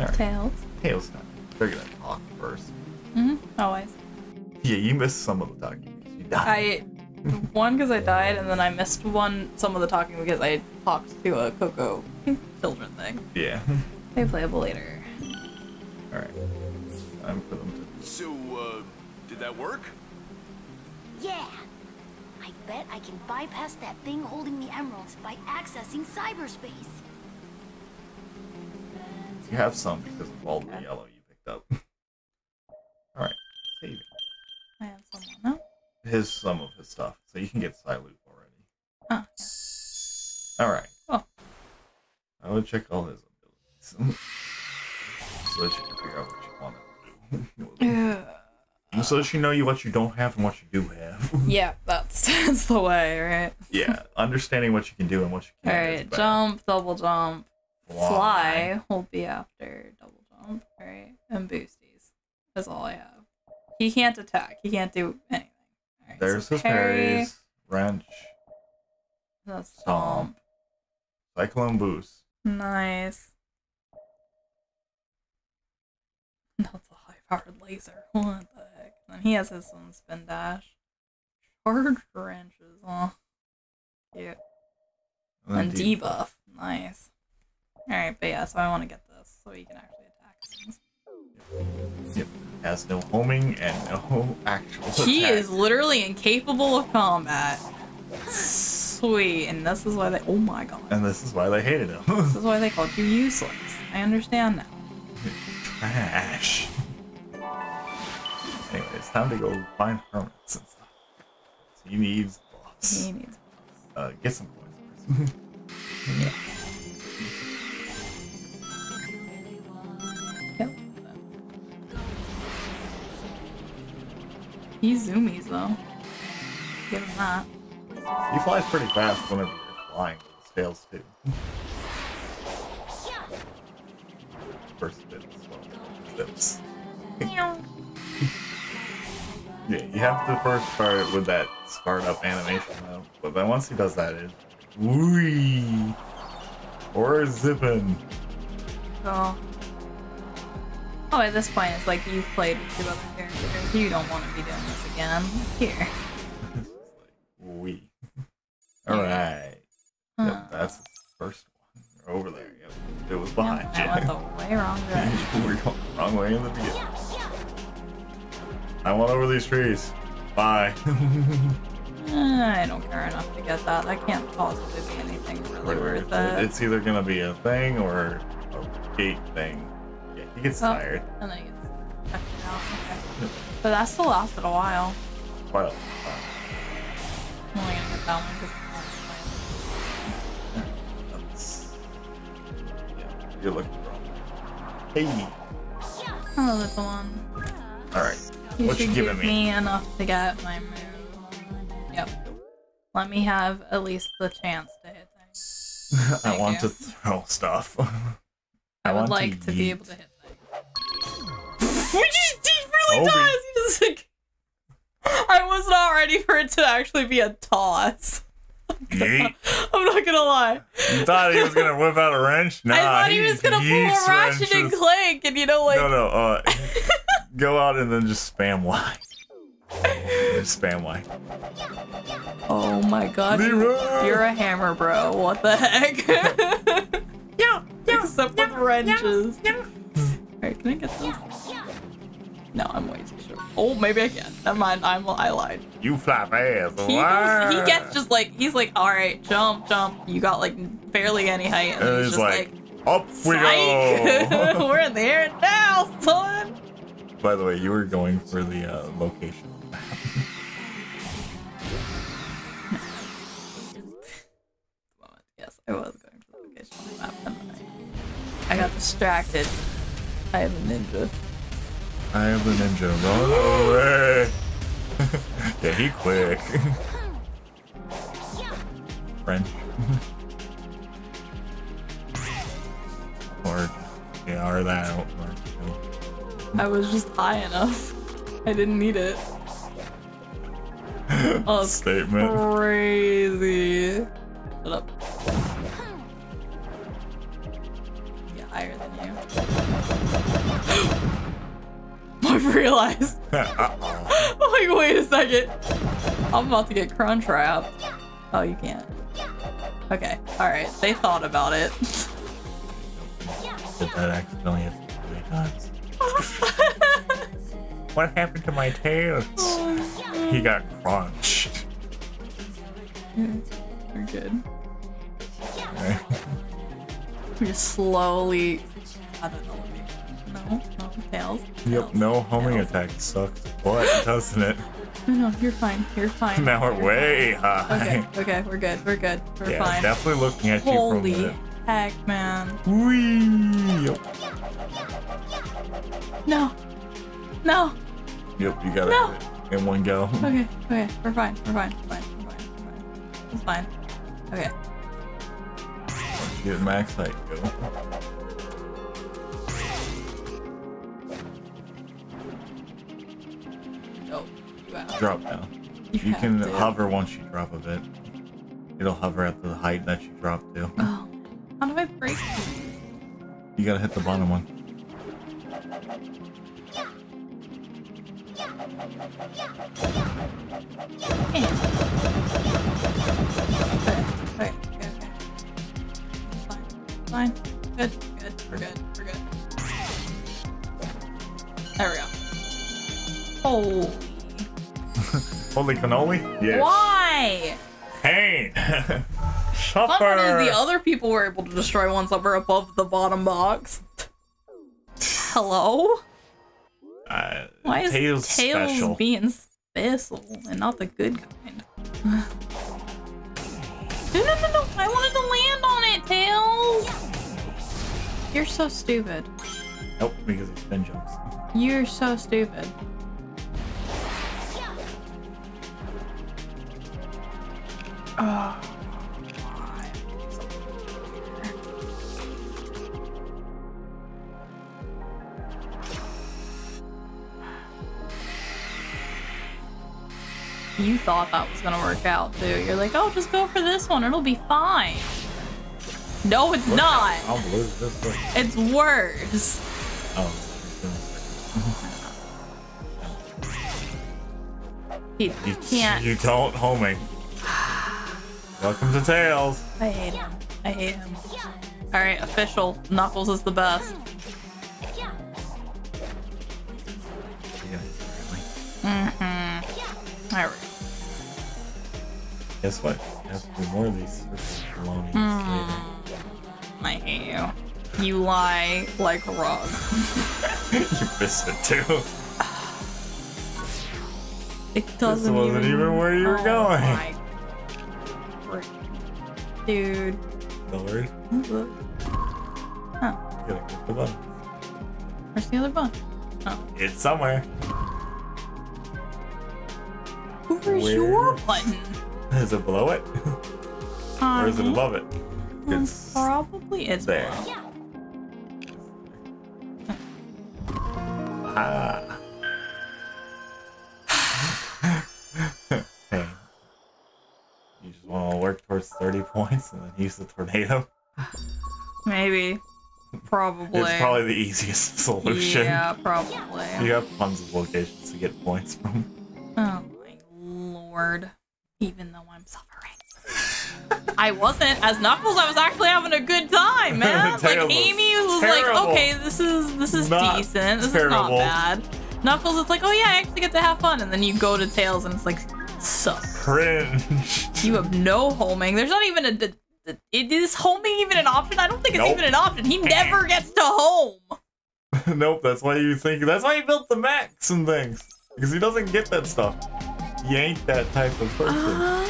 Alright. Tails. Tails time. They're gonna talk first. Mm-hmm. Always. Yeah, you missed some of the talking. You died. I one because I died, and then I missed one some of the talking because I talked to a Koco children thing. Yeah. They playable later. Alright. Time for them So, uh, did that work? Yeah. I bet I can bypass that thing holding the emeralds by accessing cyberspace. You have some because of all the yellow you picked up. Alright. Saving. I have some No. His some of his stuff, so you can get Cyloop already. Oh. Alright. Oh. I would check all his abilities. so that you can figure out what you want to do. Yeah. So that you know you what you don't have and what you do have. yeah, that's that's the way, right? yeah, understanding what you can do and what you can't. is right, jump, double jump, Fly. fly. Hold B after double jump. right? and boosties. That's all I have. He can't attack. He can't do anything. Right, There's so his parries, wrench, That's stomp, cyclone boost. Nice. That's a high-powered laser. What the heck? And he has his own spin dash. Charge wrenches. Oh, cute. And, And debuff. Nice. Alright, but yeah, so I want to get this so he can actually attack things. Yep. Has no homing and no actual He attack. is literally incapable of combat. Sweet, and this is why they. Oh my god. And this is why they hated him. This is why they called you useless. I understand now. Trash. Anyway, it's time to go find hermits and stuff. So he needs buffs. He needs. Uh, get some points first. Yep. He's zoomies though. Give him that. he flies pretty fast whenever you're flying his tails too. First bit as well. Yeah, you have to first start with that startup animation though. But then once he does that, it's wee or zipping. So. Oh, at this point, it's like you've played with two other characters. You don't want to be doing this again. Here. It's just like wee. All right. Huh. Yep, that's the first one. Over there. Yep. It was Yep, behind I went the way wrong direction. you were going the wrong way in the beginning. I went over these trees. Bye. Eh, I don't care enough to get that. I can't possibly be anything really worth it. it's either gonna be a thing or a gate thing. He gets Oh. tired. And then he gets checked out. Okay. But that still lasted a while. Well, uh, I'm only gonna get that one because yeah, you're looking wrong. Hey, that's the one. all right. You What you giving give me? me enough to get my move. Yep. Let me have at least the chance to hit things. I want you. to throw stuff. I, would like to, be able to hit things. Which he really Obi. does. He just like. I was not ready for it to actually be a toss. Yeet. I'm not gonna lie. You thought he was gonna whip out a wrench? Nah, I thought he was gonna pull a yeets Ratchet and wrenches. Clank, and you know, like no, no. Uh, go out and then just spam Y. Just spam Y. Oh my god. Leroy! You're a hammer, bro. What the heck? yeah, yeah. Except with wrenches. yeah Alright, can I get this? No, I'm way too short. Oh, maybe I can. Never mind. I'm I lied. You fly fast. He goes, he gets just like he's like, all right, jump, jump. You got like barely any height, and, And he's just like, like, up we go. We're in the air now, son. By the way, you were going for the uh, location. Yes, I was going to the location on the map, and I, I got distracted. I am a ninja. I am the ninja. Run away. yeah, he quick. French. or yeah, or that. Or, you know. I was just high enough. I didn't need it. Oh, Statement. crazy. Shut up. I realized. Like, wait a second. I'm about to get crunch wrapped. Oh, you can't. Okay, alright. They thought about it. Did that accidentally nuts? What happened to my tails? Oh, he got crunched. We're good. Okay. We just slowly. I don't know. Tails. Yep, no homing attack sucks butt, doesn't it? No, no, you're fine. You're fine. Now we're way high. Okay, okay, we're good. We're good. We're yeah, fine. definitely looking at you Holy heck, man. Whee! Yep. No. No. Yep, you got No. it in one go. Okay, okay, we're fine. We're fine. We're fine. We're fine. We're fine. It's fine. Okay. Get max height, go. Oh, you. Drop down. You You can to. hover once you drop a bit. It'll hover at the height that you drop to. Oh. How do I break these? You gotta hit the bottom one. Okay, Holy cannoli? Yes. Why? Pain! Fun Suffer! part is the other people were able to destroy ones that were above the bottom box. Hello? Uh, Why is Tails Tails, special. being special and not the good kind? no, no, no, no! I wanted to land on it, Tails! You're so stupid. Nope, because it's spin jumps. You're so stupid. Oh. You thought that was gonna work out too. You're like, oh, just go for this one. It'll be fine. No, it's not. I'll lose this one. It's worse. Oh. He You, can't. you don't homing. Welcome to Tails. I hate him. I hate him. Alright, official. Knuckles is the best. Mm-hmm. Alright. Guess what? Have to do more of these Hmm. I hate you. You lie like a rock. you missed it too. It doesn't This wasn't even where you were oh going. Dude. Lord, Huh. you gotta click the button. Where's the other button? Oh. It's somewhere. Where's your Where? button? Is it below it? or is it above it? Um, It's Probably it's there. below. Ah. 30 points and then use the tornado? Maybe. Probably. It's probably the easiest solution. Yeah, probably. You have tons of locations to get points from. Oh my lord. Even though I'm suffering. I wasn't. As Knuckles, I was actually having a good time, man. like Amy was terrible. like, okay, this is this is Not decent. This is not bad. Knuckles, it's like, oh yeah, I actually get to have fun. And then you go to Tails and it's like, suck. Cringe. You have no homing. There's not even a. d- It is homing even an option? I don't think it's Nope. even an option. He never gets to home. nope, that's why you think. That's why he built the max and things. Because he doesn't get that stuff. He ain't that type of person. Uh,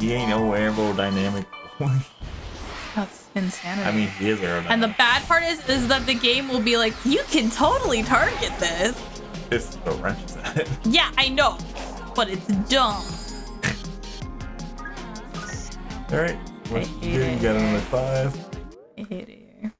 he ain't no aerodynamic. that's insanity. I mean, he is aerodynamic. And the bad part is, is that the game will be like, you can totally target this. It's the wrenches at. Yeah, I know, but it's dumb. Alright. What I you it. got another five. I hate it here.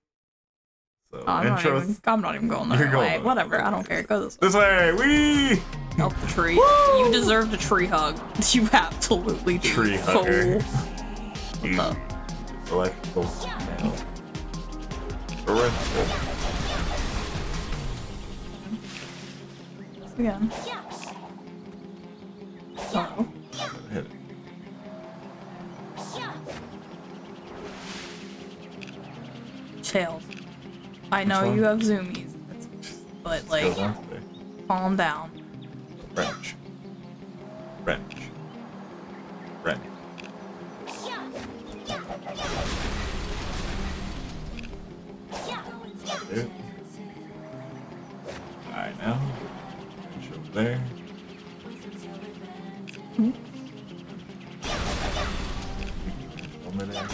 So, Oh, I'm, not intro. even, I'm not even going that You're going Whatever. I don't care. Go this way. This way, wee! Up the tree. You deserved a tree hug. You absolutely do. Tree fool. hugger. What You the? electrical. Wrench. Again. It. Tails. I know one? you have zoomies, but like, Goes on today. calm down. Wrench. Wrench. Wrench. Alright now. Over there. Over there.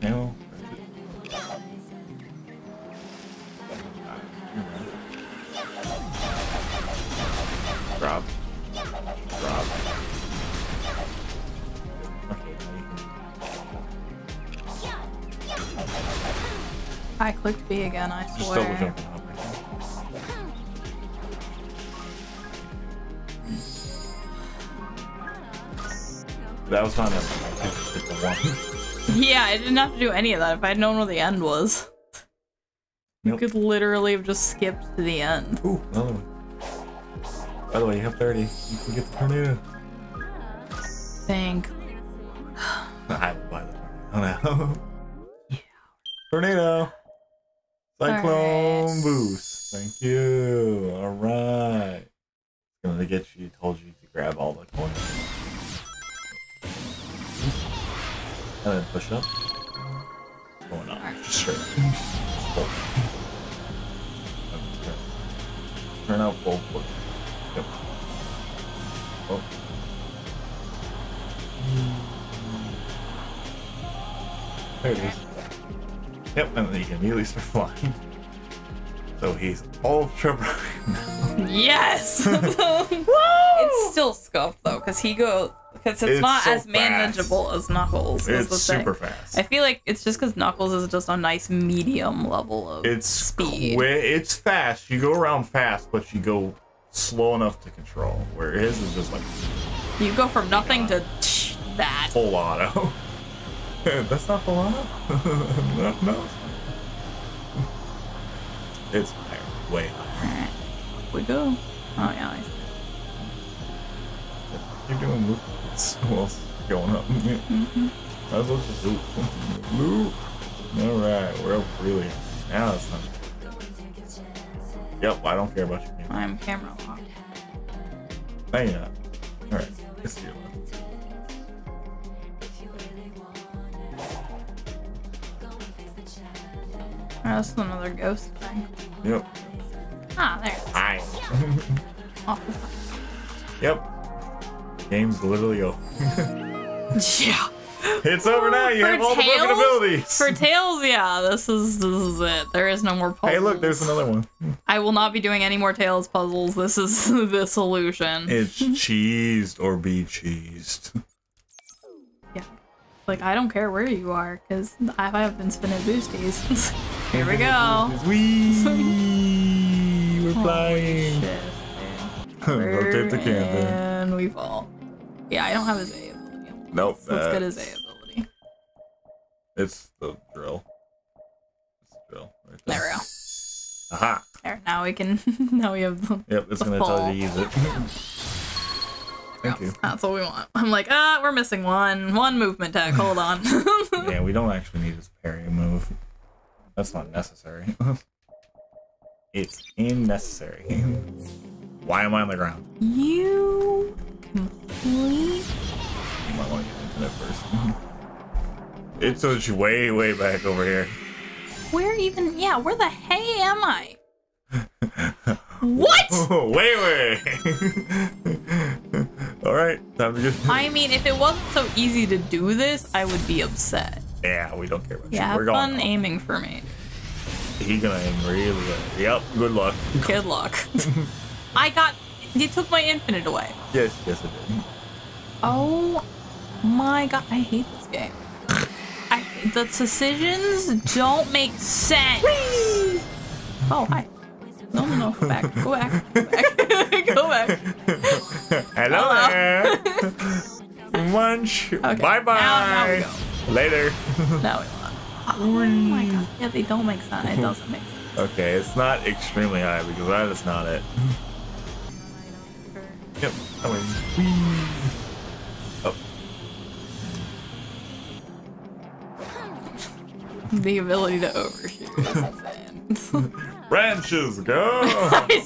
Panel. Drop. Drop. Okay, now you can I clicked B again, I swear. That was. Just hit one. Yeah, I didn't have to do any of that if I had known where the end was. You Nope. could literally have just skipped to the end. Ooh, another one. By the way, you have 30. You can get the tornado. Think. I will buy the tornado now. Tornado. Cyclone Alright. boost. Thank you. All right. It's gonna get you. Told you to grab all the coins. And then push up. Going on. Just straight. Full. Turn. Turn out full push. Yep. Oh. There it is. Yep, and then you can immediately start flying. So he's ultra bright. Now. Yes! it's still scuffed though, because he goes. Because it's, It's not so as manageable as Knuckles. It's the thing. super fast. I feel like it's just because Knuckles is just a nice medium level of It's speed. qui- it's fast. You go around fast, but you go slow enough to control. Where his is just like You go from nothing to that. full auto. That's not full auto. no, no. It's higher, way higher. We go. Oh yeah. I see. Keep doing movements. Well, going up. Mm-hmm. As well just loop. loop. All right, we're up really. Now it's time. Yep, I don't care about your game. I'm camera locked. No, you're not. All right, let's do it. Oh, that's another ghost thing. Yep. Ah, there. it is. Hi. Off the yep. Game's literally over. Yeah. It's over now. You have all the broken abilities. For Tails, yeah, this is this is it. There is no more puzzles. hey, look, there's another one. I will not be doing any more Tails puzzles. This is the solution. It's cheesed or be cheesed. yeah. Like I don't care where you are, because I have been spinning boosties. Here we go. Whee! We're flying. Rotate the camera. And we fall. Yeah, I don't have his A ability. Nope. Let's get his A ability. It's the drill. It's the drill. Right There we go. Aha. There, now we can. now we have the. Yep, it's The gonna tell you to use it. Thank you. That's what we want. I'm like, ah, we're missing one. One movement tag. Hold on. Yeah, we don't actually need his parry move. That's not necessary. it's unnecessary. Why am I on the ground? you Mm-hmm. complete. You might want to get into that first. It's it's way, way back over here. Where even? Yeah, where the hey am I? what? way, way. All right, time to get. I mean, if it wasn't so easy to do this, I would be upset. Yeah, we don't care about Yeah, you. have going. fun aiming for me. He gonna aim really good. Yep. Good luck. Good luck. I got. You took my infinite away. Yes, yes, it did. Oh my god, I hate this game. I the decisions don't make sense. Oh hi. No no no, go back, go back, go back, go back. Hello Hello. there. Munch. Okay, Bye bye. now- now. Later. Now. Oh my god. Yeah, they don't make sense. It doesn't make sense. Okay, it's not extremely high because that is not it. Yep, that way. Whee! Oh, The ability to overshoot is branches, go!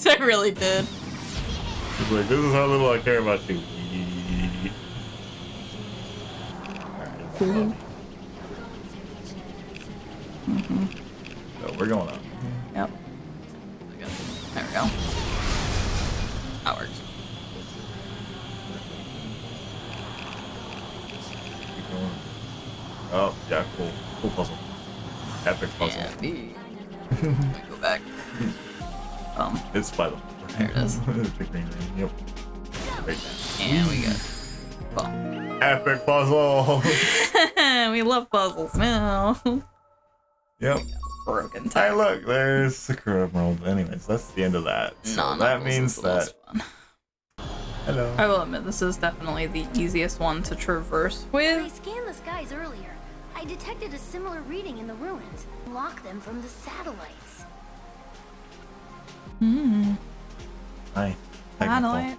I really did. He's like, this is how little I care about you. Alright. Right and we get. Well. Epic puzzle. we love puzzles now. yep. Broken Hey, look, there's Sakura Emerald. Anyways, that's the end of that. So No, that means is that. fun. Hello. I will admit, this is definitely the easiest one to traverse When I with. scanned the skies earlier, I detected a similar reading in the ruins. Lock them from the satellites. Hmm. Hi. Satellite.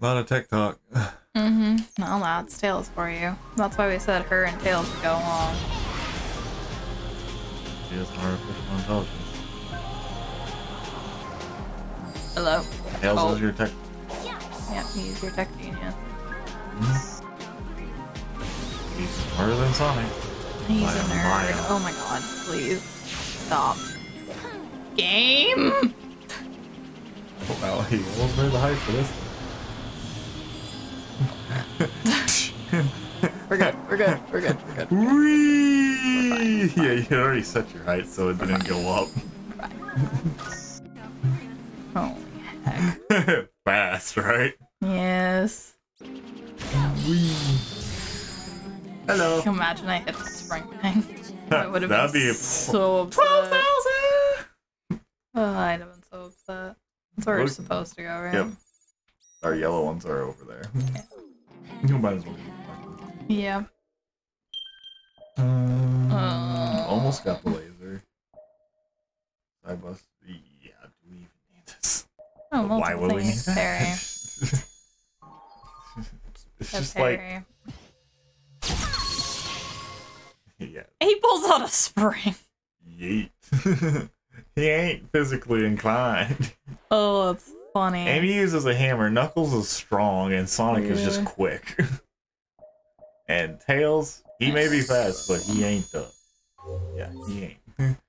A lot of tech talk. Mm-hmm. No, that's Tails for you. That's why we said her and Tails would go along. She has artificial intelligence. Hello. Tails Oh. is your tech. Yeah, he's your tech genius. He's smarter than Sonic. He's a nerd. Oh my god, please. Stop. Game? Oh, wow, he almost made the hype for this. We're good, we're good, we're good, we're. Yeah, you already set your height so it didn't go up. Holy heck. Fast, right? Yes. Whee! Hello. Imagine I hit the spring thing? I would have That'd been be so upset. Oh, I'd have been so upset. That's where we're supposed to go, right? Yep. Our yellow ones are over there. You might as well. Yeah. Um, Uh. almost got the laser. I must. Yeah, do we even need this? Oh, But why would we need that? it's just like, yeah, He pulls out a spring. yeet. he ain't physically inclined. Oh, that's funny. Amy uses a hammer. Knuckles is strong, and Sonic is just quick. and Tails, he may be fast, but he ain't the. Yeah, he ain't.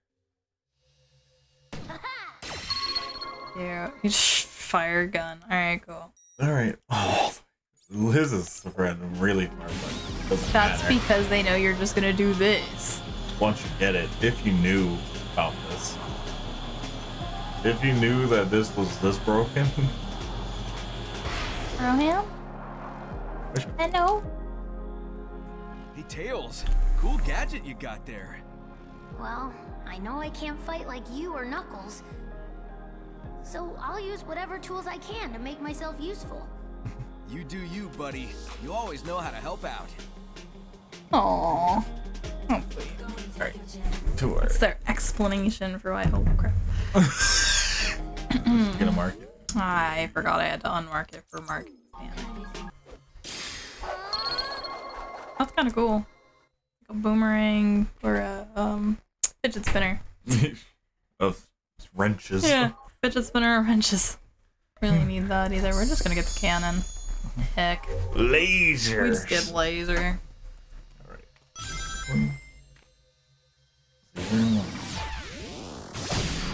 Yeah, fire gun. Alright, cool. All right. Oh, Liz is spread really far, but That's matter. because they know you're just gonna do this. Once you get it, if you knew about this, if you knew that this was this broken, Rohan? Hello? Hey, Tails. Cool gadget you got there. Well, I know I can't fight like you or Knuckles. So I'll use whatever tools I can to make myself useful. You do you, buddy. You always know how to help out. Aww. Oh, please. Alright. Two are It's their explanation for why. Oh, crap. gonna mark it. I forgot I had to unmark it for market. That's kind of cool. Like a boomerang or a um fidget spinner. of wrenches. Yeah, fidget spinner or wrenches. Really need that either. We're just gonna get the cannon. Heck, Laser. we just get laser. Alright.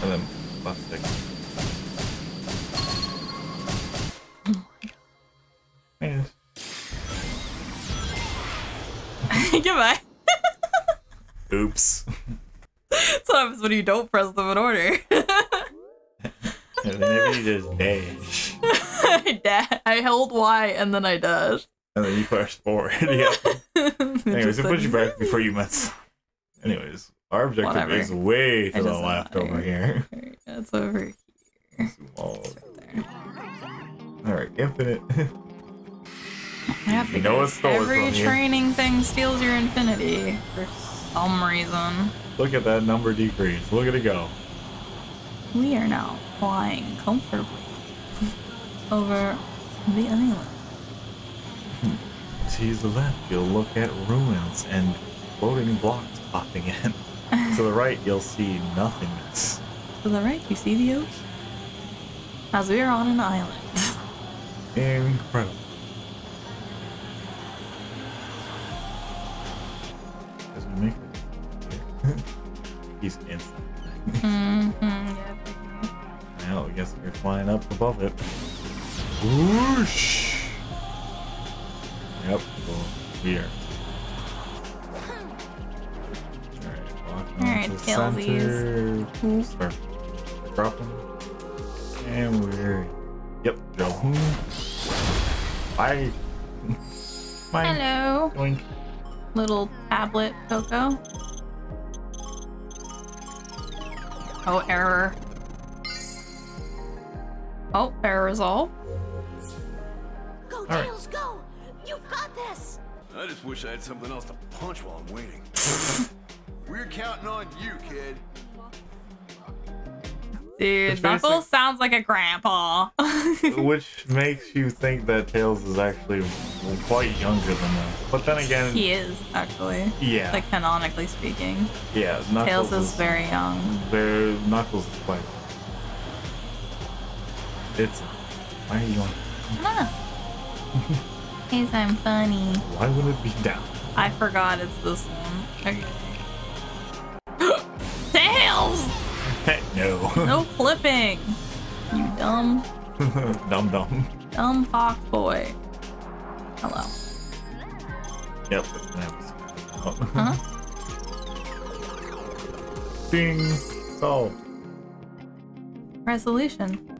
And then left stick. Goodbye. Oops. That's what happens when you don't press them in order. And then you just dash. I da- I held Y and then I dashed. And then you push forward. yep. Anyways, it puts you back before you mess. Anyways, our objective Whatever. is way to It the doesn't left matter. over here. It's over here. Zoom It's right there. Alright, infinite. Yeah, You know it's stolen every from you. training thing steals your infinity for some reason. Look at that number decrease. Look at it go. We are now flying comfortably over the island. Hmm. To the left, you'll look at ruins and floating blocks popping in. to the right, you'll see nothingness. To the right, you see the ocean. As we are on an island. Incredible. He's instant. mm-hmm, yeah, figure. Well, I guess you're flying up above it. Whoosh! Yep, well, here. Alright, walk on Alright, to tailsies. center. Start dropping. And we're. Yep, go. Bye. Bye. Hello, Doink. little tablet Koco. Oh, error. Oh, error resolved. Go, right. Tails, go! You've got this! I just wish I had something else to punch while I'm waiting. We're counting on you, kid. Dude, Knuckles sounds like a grandpa. Which makes you think that Tails is actually quite younger than that. But then again, he is, actually. yeah, Like, canonically speaking. yeah, Knuckles Tails is very young. There, Knuckles is quite. It's. Why are you on? Huh. Cause I'm funny. Why would it be down? I forgot it's this one. Okay. No. No flipping! You dumb, dum dum. dumb fox boy. Hello. Yep, that's gonna have to. Huh? Ding. Solved. Resolution.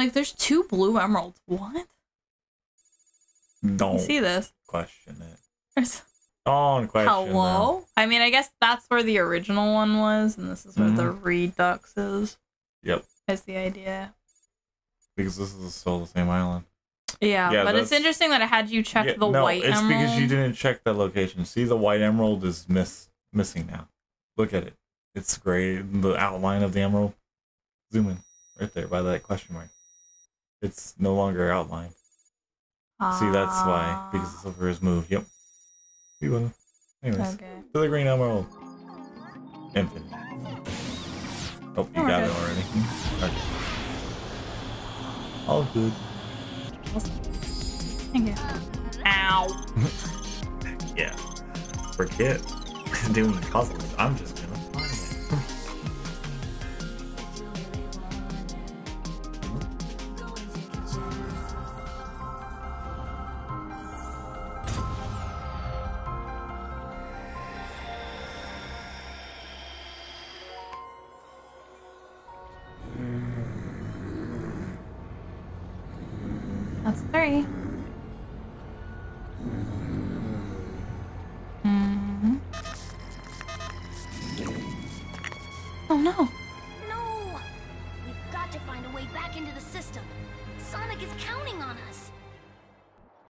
Like there's two blue emeralds. What? Don't You see this? question it. There's Don't question hello. I mean, I guess that's where the original one was, and this is where the Mm-hmm. redux is. Yep, Is the idea? because this is still the same island. Yeah, Yeah, but it's interesting that it had you check Yeah, the no, white it's emerald. because you didn't check that location. See, the white emerald is miss missing now. Look at it. It's gray. The outline of the emerald. Zoom in right there by that question mark. It's no longer outlined. See, that's why because the silver is moved. Yep. We win. Anyways, Ah, Okay. to the green emerald. Infinite. Oh, you Oh, we're got it already. Okay. All good. Thank you. Ow. Yeah. Forget doing the puzzles. I'm just gonna